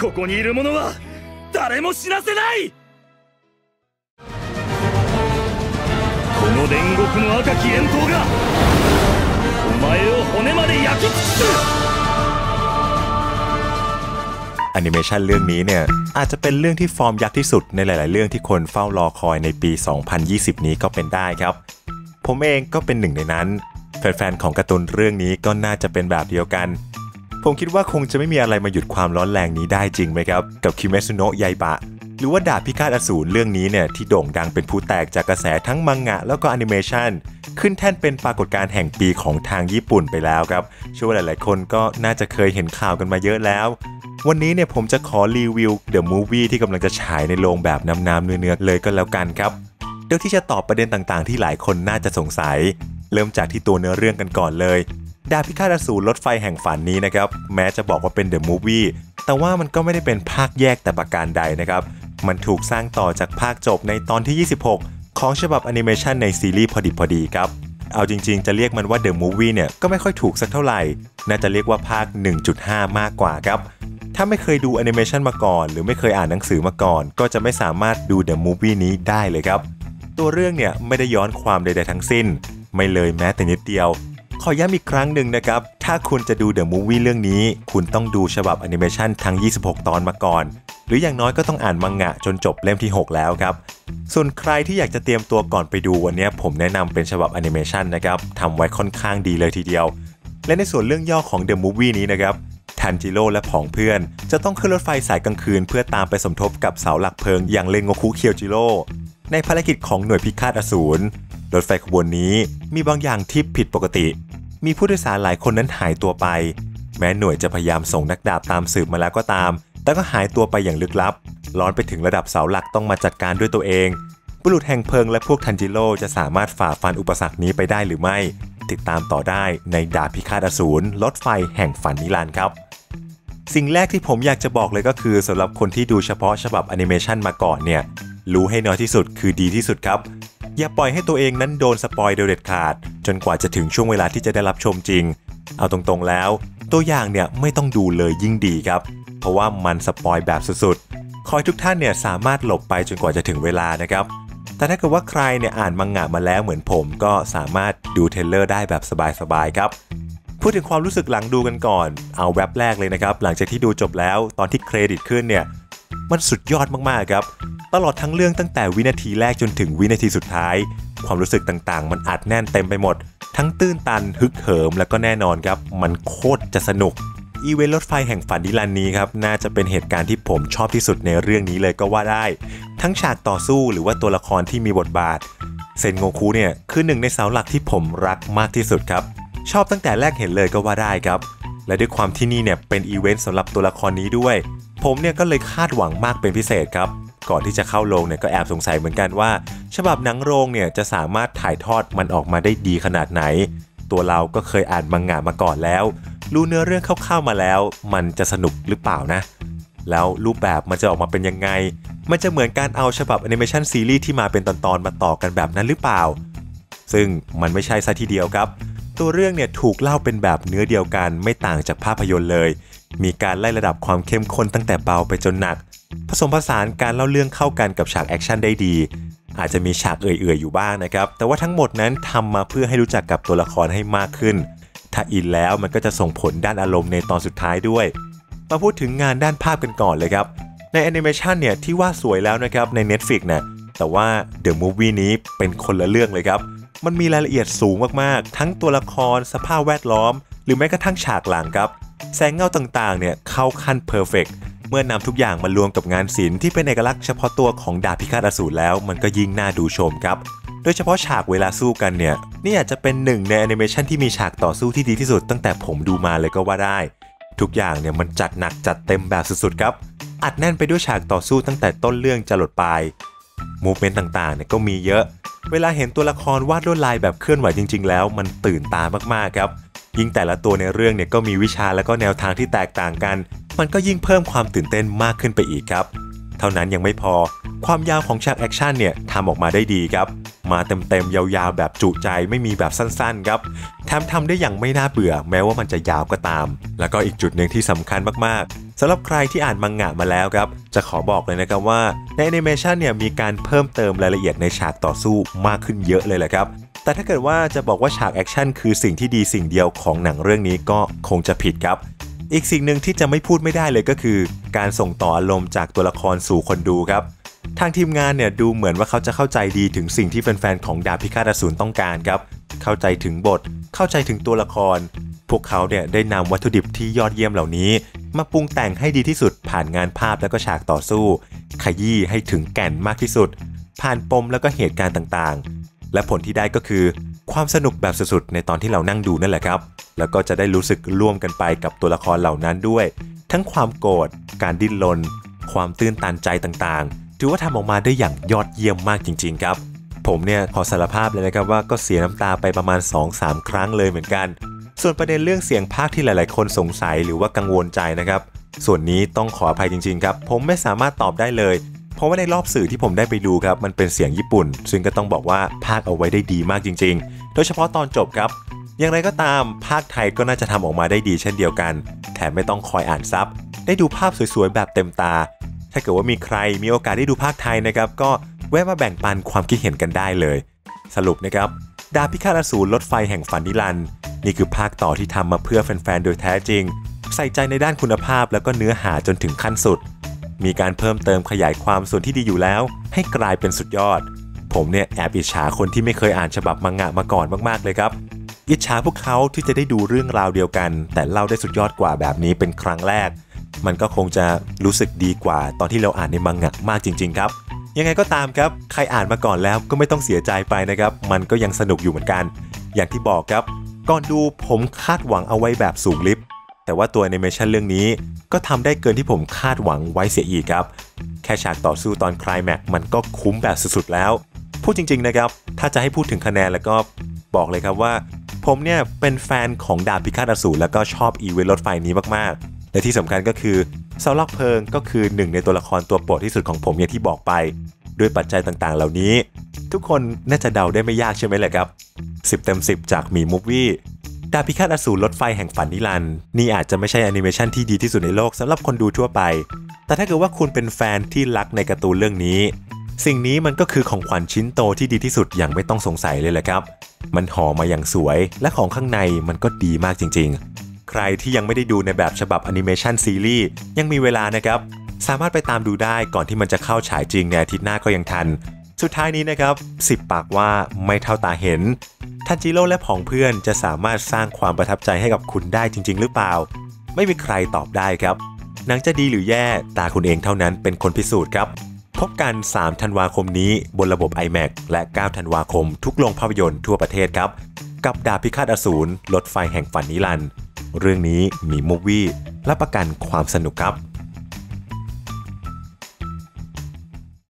ここにいる者は誰も死なせないこの煉獄の赤き炎刀がお前を骨まで焼き尽くすแอนิเมชันเรื่องนี้เนี่ยอาจจะเป็นเรื่องที่ฟอร์มยักษ์ที่สุดในหลาย ๆ เรื่องที่คนเฝ้ารอคอยในปี 2020 นี้ก็เป็นได้ครับ ผมเองก็เป็นหนึ่งในนั้น แฟน ๆ ของการ์ตูนเรื่องนี้ก็น่าจะเป็นแบบเดียวกัน ผมคิดว่าคงจะไม่มีอะไรมาหยุดความร้อนแรงนี้ได้จริงไหมครับ กับคิเมซุโนะยายบะ หรือว่าดาบพิฆาตอสูรเรื่องนี้เนี่ยที่โด่งดังเป็นผู้แตกจากกระแสทั้งมังงะแล้วก็แอนิเมชันขึ้นแท่นเป็นปรากฏการณ์แห่งปีของทางญี่ปุ่นไปแล้วครับเชื่อว่าหลาย ๆ คนก็น่าจะเคยเห็นข่าวกันมาเยอะแล้ว วันนี้เนี่ยผมจะขอรีวิว The Movie ที่กำลังจะฉายในโรงแบบน้ำๆเนื้อๆเลยก็แล้วกันครับเดี๋ยวที่จะตอบประเด็นต่างๆ ที่หลายคนน่าจะสงสัย เริ่มจากที่ตัวเนื้อเรื่องกันก่อนเลย ดาบพิฆาตอสูรรถไฟแห่งฝันนี้นะครับ แม้จะบอกว่าเป็น The Movie แต่ว่ามันก็ไม่ได้เป็นภาคแยกแต่ประการใดนะครับ มันถูกสร้างต่อจากภาคจบในตอนที่ 26 ของฉบับแอนิเมชันในซีรีส์พอดีพอดีครับ เอาจริงๆ จะเรียกมันว่า The Movie เนี่ยก็ไม่ค่อยถูกสักเท่าไหร่ น่าจะเรียกว่าภาค 1.5 มากกว่าครับ ถ้าไม่เคยดูแอนิเมชันมาก่อน หรือไม่เคยอ่านหนังสือมาก่อน ก็จะไม่สามารถดู The Movie นี้ได้เลยครับ ตัวเรื่องเนี่ยไม่ได้ย้อนความใดๆทั้งสิ้น ไม่เลยแม้แต่นิดเดียว ขอย้ำอีกครั้งหนึ่งนะครับ ถ้าคุณจะดู The Movie เรื่องนี้ คุณต้องดูฉบับแอนิเมชันทั้ง 26 ตอนมาก่อน หรืออย่างน้อยก็ต้องอ่านมังงะจนจบเล่มที่ 6 แล้วครับ ส่วนใครที่อยากจะเตรียมตัวก่อนไปดูวันนี้ผมแนะนำเป็นฉบับแอนิเมชันนะครับทำไว้ค่อนข้างดีเลยทีเดียว และในส่วนเรื่องย่อของ The Movie นี้นะครับทันจิโร่และผองเพื่อน จะต้องขึ้นรถไฟสายกลางคืน เพื่อตามไปสมทบกับเสาหลักเพลิงอย่างเลงโงคุเคียวจิโร่ในภารกิจของหน่วยพิฆาตอสูรรถไฟขบวนนี้มีบางอย่างที่ผิดปกติ มีผู้โดยสารหลายคนนั้นหายตัวไป แม้หน่วยจะพยายามส่งนักดาบตามสืบมาแล้วก็ตาม แต่ก็หายตัวไปอย่างลึกลับร้อนไปถึงระดับเสาหลักต้องมาจัดการด้วยตัวเอง บุรุษแห่งเพลิงและพวกทันจิโร่จะสามารถฝ่าฟันอุปสรรคนี้ไปได้หรือไม่ ติดตามต่อได้ในดาบพิฆาตอสูรรถไฟแห่งฝันนิรันดร์ครับสิ่งแรกที่ผมอยากจะบอกเลยก็คือสำหรับคนที่ดูเฉพาะฉบับแอนิเมชันมาก่อนเนี่ย รู้ให้น้อยที่สุดคือดีที่สุดครับ อย่าปล่อยให้ตัวเองนั้นโดน spoil โดยเด็ดขาด จนกว่าจะถึงช่วงเวลาที่จะได้รับชมจริง เอาตรงๆแล้ว ตัวอย่างเนี่ยไม่ต้องดูเลยยิ่งดีครับ เพราะว่ามัน spoil แบบสุดๆ คือทุกท่านเนี่ยสามารถหลบไปจนกว่าจะถึงเวลานะครับ แต่ถ้าเกิดว่าใครเนี่ยอ่านมังงะมาแล้วเหมือนผมก็สามารถดู trailer ได้แบบสบายๆครับพูดถึงความรู้สึกหลังดูกันก่อน เอาแว็บแรกเลยนะครับ หลังจากที่ดูจบแล้ว ตอนที่เครดิตขึ้นเนี่ย มันสุดยอดมากๆครับ ตลอดทั้งเรื่องตั้งแต่วินาทีแรกจนถึงวินาทีสุดท้าย ความรู้สึกต่างๆ มันอัดแน่นเต็มไปหมด ทั้งตื้นตันฮึกเหิมแล้วก็แน่นอนครับ มันโคตรจะสนุกอีเวนต์รถไฟแห่งฝันนิรันนี้ครับน่าจะเป็นเหตุการณ์ที่ผมชอบที่สุดในเรื่องนี้เลยก็ว่าได้ ทั้งฉากต่อสู้หรือว่าตัวละครที่มีบทบาท เซนโงคุเนี่ยคือหนึ่งในเสาหลักที่ผมรักมากที่สุดครับ ชอบตั้งแต่แรกเห็นเลยก็ว่าได้ครับ และด้วยความที่นี่เนี่ยเป็นอีเวนต์สำหรับตัวละครนี้ด้วย ผมเนี่ยก็เลยคาดหวังมากเป็นพิเศษครับ ก่อนที่จะเข้าโรงเนี่ยก็แอบสงสัยเหมือนกันว่า ฉบับหนังโรงเนี่ยจะสามารถถ่ายทอดมันออกมาได้ดีขนาดไหน ตัวเราก็เคยอ่านมังงะมาก่อนแล้ว รู้เนื้อเรื่องคร่าวๆมาแล้ว มันจะสนุกหรือเปล่านะ แล้วรูปแบบมันจะออกมาเป็นยังไง มันจะเหมือนการเอาฉบับแอนิเมชันซีรีส์ที่มาเป็นตอนๆมาต่อกันแบบนั้นหรือเปล่า ซึ่งมันไม่ใช่ซะทีเดียวครับ ตัวเรื่องเนี่ยถูกเล่าเป็นแบบเนื้อเดียวกันไม่ต่างจากภาพยนตร์เลย มีการไล่ระดับความเข้มข้นตั้งแต่เบาไปจนหนัก ผสมผสานการเล่าเรื่องเข้ากันกับฉากแอคชั่นได้ดี อาจจะมีฉากเอื่อยๆอยู่บ้างนะครับ แต่ว่าทั้งหมดนั้นทำมาเพื่อให้รู้จักกับตัวละครให้มากขึ้น ถ้าอินแล้วมันก็จะส่งผลด้านอารมณ์ในตอนสุดท้ายด้วย มาพูดถึงงานด้านภาพกันก่อนเลยครับ ในแอนิเมชันเนี่ยที่ว่าสวยแล้วนะครับใน Netflix เนี่ยแต่ว่า The Movie นี้เป็นคนละเรื่องเลยครับ มันมีรายละเอียดสูงมากๆ ทั้งตัวละครสภาพแวดล้อม หรือแม้กระทั่งฉากหลังครับ แสงเงาต่างๆ เนี่ยเข้าขั้น perfect เมื่อนำทุกอย่างมารวมกับงานศิลป์ที่เป็นเอกลักษณ์เฉพาะตัวของดาบพิฆาตอสูรแล้วมันก็ยิ่งน่าดูชมครับ โดยเฉพาะฉากเวลาสู้กันเนี่ยนี่อาจจะเป็นหนึ่งในแอนิเมชันที่มีฉากต่อสู้ที่ดีที่สุดตั้งแต่ผมดูมาเลยก็ว่าได้ ทุกอย่างเนี่ยมันจัดหนักจัดเต็มแบบสุดๆครับ อัดแน่นไปด้วยฉากต่อสู้ตั้งแต่ต้นเรื่องจรดปลาย movement ต่างๆเนี่ยก็มีเยอะ เวลาเห็นตัวละครวาดลวดลายแบบเคลื่อนไหวจริง ๆ แล้ว มันตื่นตามากๆครับ ยิ่งแต่ละตัวในเรื่องเนี่ยก็มีวิชาและก็แนวทางที่แตกต่างกัน มันก็ยิ่งเพิ่มความตื่นเต้นมากขึ้นไปอีกครับ เท่านั้นยังไม่พอ ความยาวของฉากแอคชั่นเนี่ยทำออกมาได้ดีครับ มาเต็มๆยาวๆแบบจุใจไม่มีแบบสั้นๆครับแถมทำได้อย่างไม่น่าเบื่อ แม้ว่ามันจะยาวก็ตาม แล้วก็อีกจุดหนึ่งที่สำคัญมากๆสำหรับใครที่อ่านมังงะมาแล้วครับ จะขอบอกเลยนะครับว่าในแอนิเมชันเนี่ยมีการเพิ่มเติมรายละเอียดในฉากต่อสู้มากขึ้นเยอะเลยแหละครับ แต่ถ้าเกิดว่าจะบอกว่าฉากแอคชั่นคือสิ่งที่ดีสิ่งเดียวของหนังเรื่องนี้ก็คงจะผิดครับ อีกสิ่งหนึ่งที่จะไม่พูดไม่ได้เลยก็คือ การส่งต่ออารมณ์จากตัวละครสู่คนดูครับ ทางทีมงานเนี่ยดูเหมือนว่าเขาจะเข้าใจดีถึงสิ่งที่แฟนๆของดาบพิฆาตอสูรต้องการครับ เข้าใจถึงบท เข้าใจถึงตัวละคร พวกเขาเนี่ยได้นำวัตถุดิบที่ยอดเยี่ยมเหล่านี้ มาปรุงแต่งให้ดีที่สุดผ่านงานภาพแล้วก็ฉากต่อสู้ ขยี้ให้ถึงแก่นมากที่สุด ผ่านปมแล้วก็เหตุการณ์ต่างๆ และผลที่ได้ก็คือ ความสนุกแบบสุดๆในตอนที่เรานั่งดูนั่นแหละครับ แล้วก็จะได้รู้สึกร่วมกันไปกับตัวละครเหล่านั้นด้วย ทั้งความโกรธการดิ้นรนความตื้นตันใจต่างๆ ถือว่าทำออกมาได้อย่างยอดเยี่ยมมากจริง ๆ ครับ ผมเนี่ยขอสารภาพเลยนะครับว่าก็เสียน้ำตาไปประมาณ 2-3 ครั้งเลยเหมือนกัน ส่วนประเด็นเรื่องเสียงภาคที่หลาย ๆ คนสงสัยหรือว่ากังวลใจนะครับ ส่วนนี้ต้องขออภัยจริง ๆ ครับ ผมไม่สามารถตอบได้เลย เพราะว่าในรอบสื่อที่ผมได้ไปดูครับมันเป็นเสียงญี่ปุ่น ซึ่งก็ต้องบอกว่าภาคเอาไว้ได้ดีมากจริง ๆ โดยเฉพาะตอนจบครับ อย่างไรก็ตามภาคไทยก็น่าจะทำออกมาได้ดีเช่นเดียวกันแถมไม่ต้องคอยอ่านซับได้ดูภาพสวยๆแบบเต็มตา ถ้าเกิดว่ามีใครมีโอกาสได้ดูภาคไทยนะครับก็แวะมาแบ่งปันความคิดเห็นกันได้เลย สรุปนะครับดาพิฆาตอสูรรถไฟแห่งฝันนิรันด์นี่คือภาคต่อที่ทำมาเพื่อแฟนๆโดยแท้จริง ใส่ใจในด้านคุณภาพแล้วก็เนื้อหาจนถึงขั้นสุด มีการเพิ่มเติมขยายความส่วนที่ดีอยู่แล้ว ให้กลายเป็นสุดยอด ผมเนี่ยแอบอิจฉาคนที่ไม่เคยอ่านฉบับมังงะมาก่อนมากๆเลยครับ อิจฉาพวกเขาที่จะได้ดูเรื่องราวเดียวกัน แต่เล่าได้สุดยอดกว่าแบบนี้เป็นครั้งแรก มันก็คงจะรู้สึกดีกว่าตอนที่เราอ่านในมังงะมากจริง ๆ ครับ ยังไงก็ตามครับ ใครอ่านมาก่อนแล้วก็ไม่ต้องเสียใจไปนะครับ มันก็ยังสนุกอยู่เหมือนกัน อย่างที่บอกครับ ก่อนดูผมคาดหวังเอาไว้แบบสูงลิฟต์ แต่ว่าตัวแอนิเมชันเรื่องนี้ก็ทำได้เกินที่ผมคาดหวังไว้เสียอีกครับ แค่ฉากต่อสู้ตอนคลายแม็กมันก็คุ้มแบบสุดๆแล้ว พูดจริงๆนะครับ ถ้าจะให้พูดถึงคะแนนแล้วก็บอกเลยครับว่า ผมเนี่ยเป็นแฟนของดาบพิฆาตอสูรแล้วก็ชอบอีเวนต์รถไฟนี้มากๆ และที่สำคัญก็คือเสาหลักเพลิงก็คือหนึ่งในตัวละครตัวโปรดที่สุดของผมอย่างที่บอกไป ด้วยปัจจัยต่างๆ เหล่านี้ ทุกคนน่าจะเดาได้ไม่ยากใช่ไหมล่ะครับ 10 เต็ม 10 จากมี movie ดาบพิฆาตอสูรรถไฟแห่งฝันนิรันดร์นี่อาจจะไม่ใช่แอนิเมชันที่ดีที่สุดในโลกสำหรับคนดูทั่วไป แต่ถ้าเกิดว่าคุณเป็นแฟนที่รักในการ์ตูนเรื่องนี้ สิ่งนี้มันก็คือของขวัญชิ้นโตที่ดีที่สุดอย่างไม่ต้องสงสัยเลยแหละครับ มันห่อมาอย่างสวยและของข้างในมันก็ดีมากจริง ๆ ใครที่ยังไม่ได้ดูในแบบฉบับแอนิเมชันซีรีส์ยังมีเวลานะครับ สามารถไปตามดูได้ก่อนที่มันจะเข้าฉายจริงในอาทิตย์หน้าก็ยังทัน สุดท้ายนี้นะครับ10ปากว่าไม่เท่าตาเห็น ทันจิโร่และผองเพื่อนจะสามารถสร้างความประทับใจให้กับคุณได้จริง ๆ หรือเปล่า ไม่มีใครตอบได้ครับ หนังจะดีหรือแย่ตาคุณเองเท่านั้นเป็นคนพิสูจน์ครับ พบกัน 3 ธันวาคมนี้บนระบบ iMac และ 9 ธันวาคม ทุกโรงภาพยนตร์ทั่วประเทศครับ กับดาบพิฆาตอสูรรถไฟแห่งฝันนิรันดร์เรื่องนี้มีมูฟวี่รับประกันความสนุกครับ